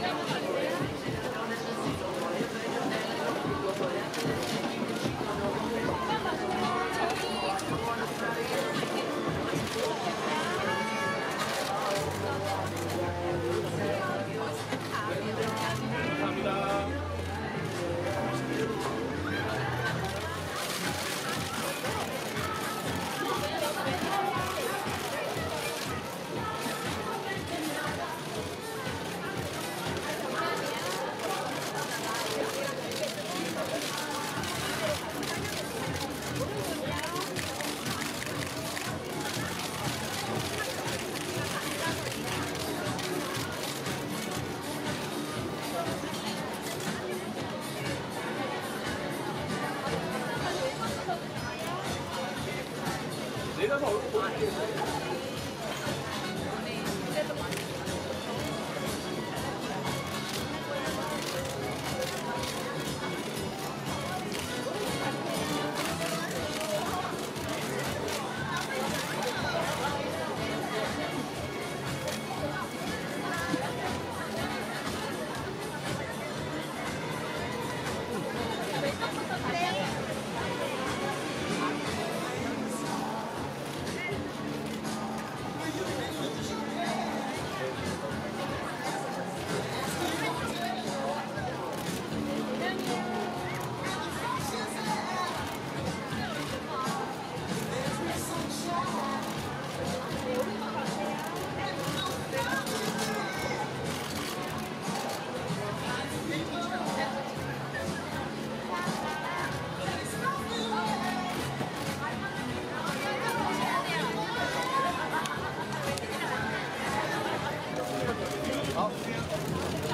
Gracias. 好好 up.